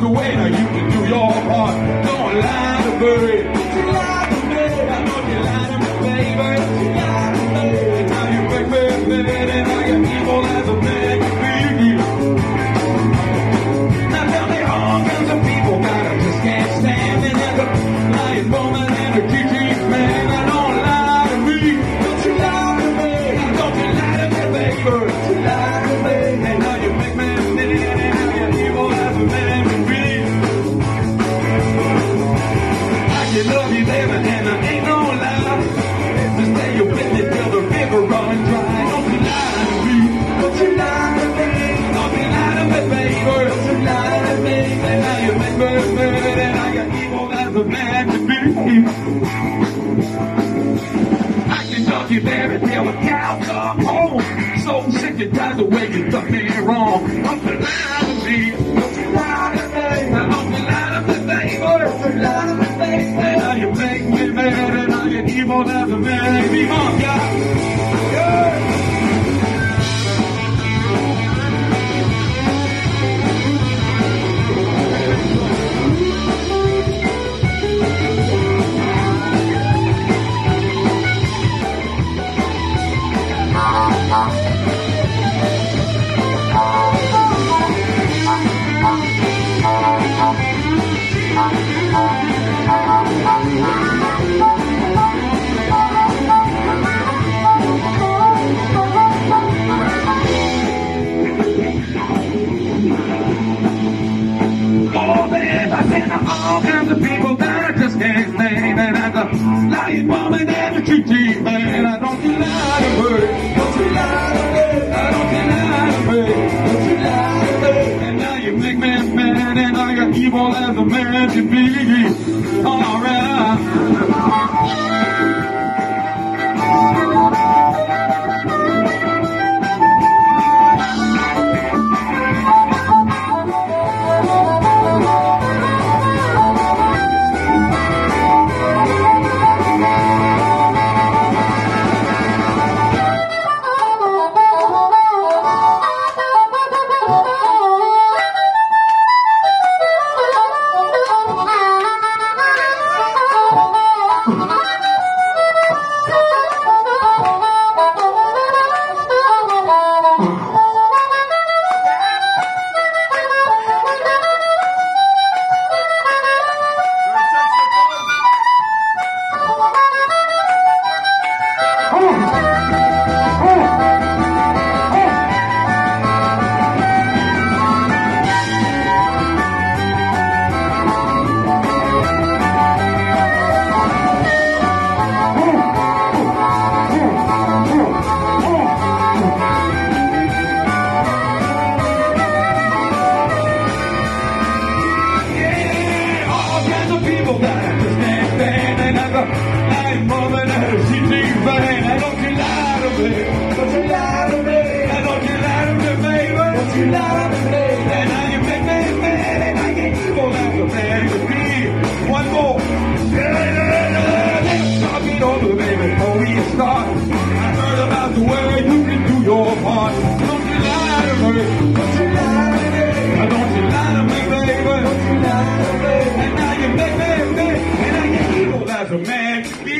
the way. Now you can do your part. Don't lie to Bird. Lucky baby till the cow come home. So sick and tired of you done me wrong. I'm you lie to me. You make me mad and I get evil as a man. Baby, oh God. The and all kinds of people that I just can't stand. And I go, lying woman and tree tree man. I don't lie to me. Don't you lie to. I don't lie to me. Don't you lie to. And now you make me mad and I got evil as a man can be. Alright. One more. Stop it over, baby, before we start. I heard about the way you can do your part. Don't you lie to me. Don't you lie to me. Don't you lie to me, baby. Don't you lie to me. And now you make me, and now you evil as a man. Be